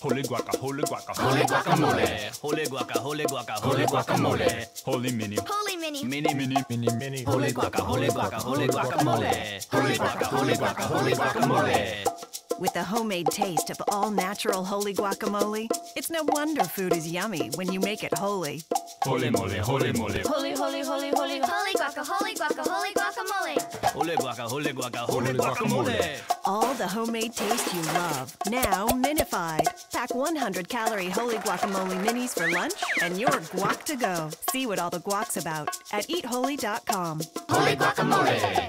Holy guaca, holy guaca, Holy guacamole. Holy guaca, holy guaca, holy guacamole. holy mini, Holy mini. Mini, mini. mini, mini. Holy guaca, holy guaca, holy guacamole. Holy guaca, holy guaca, holy guacamole. With the homemade taste of all natural Wholly Guacamole, it's no wonder food is yummy when you make it holy. Holy mole, holy mole. Holy, holy, holy, holy. Holy guaca, holy guaca, holy guacamole. Holy guaca, holy guaca, holy guacamole. All the homemade taste you love, now minified. Pack 100 calorie Wholly Guacamole minis for lunch, and you're guac to go. See what all the guac's about at eatwholly.com. Holy guacamole.